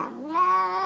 Wow.